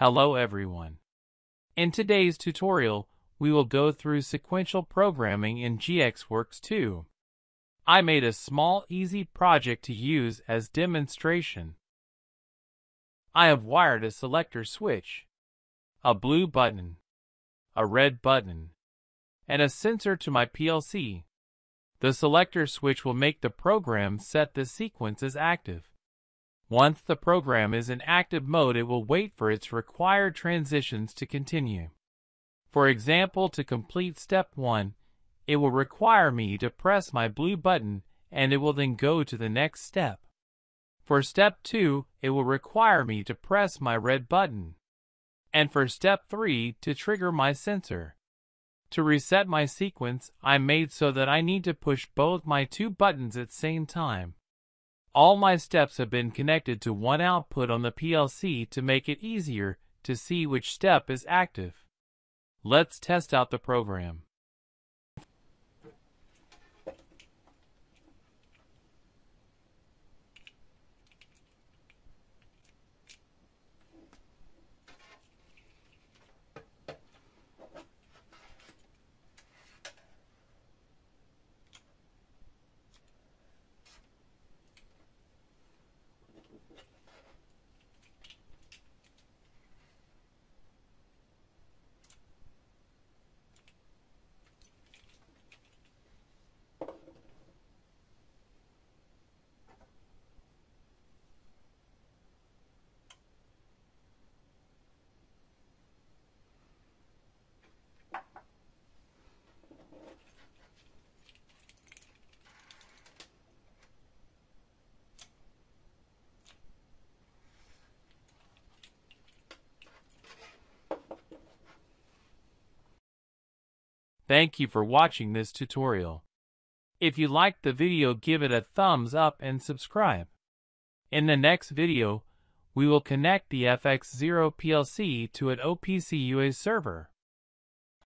Hello everyone. In today's tutorial, we will go through sequential programming in GXWorks 2. I made a small easy project to use as demonstration. I have wired a selector switch, a blue button, a red button, and a sensor to my PLC. The selector switch will make the program set the sequence as active. Once the program is in active mode, it will wait for its required transitions to continue. For example, to complete step 1, it will require me to press my blue button and it will then go to the next step. For step 2, it will require me to press my red button. And for step 3, to trigger my sensor. To reset my sequence, I made so that I need to push both my two buttons at same time. All my steps have been connected to one output on the PLC to make it easier to see which step is active. Let's test out the program. Thank you for watching this tutorial. If you liked the video give it a thumbs up and subscribe. In the next video, we will connect the FX0 PLC to an OPC UA server.